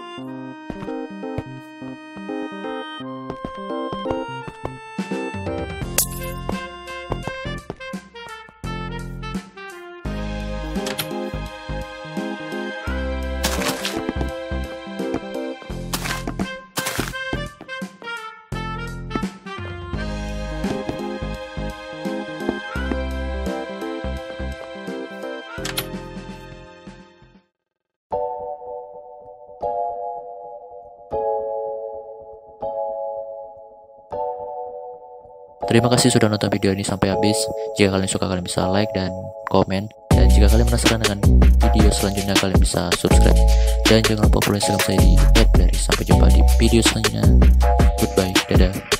Thank you. Terima kasih sudah nonton video ini sampai habis. Jika kalian suka kalian bisa like dan komen. Dan jika kalian penasaran dengan video selanjutnya kalian bisa subscribe. Dan jangan lupa follow Instagram saya di @dari. Sampai jumpa di video selanjutnya. Goodbye, dadah.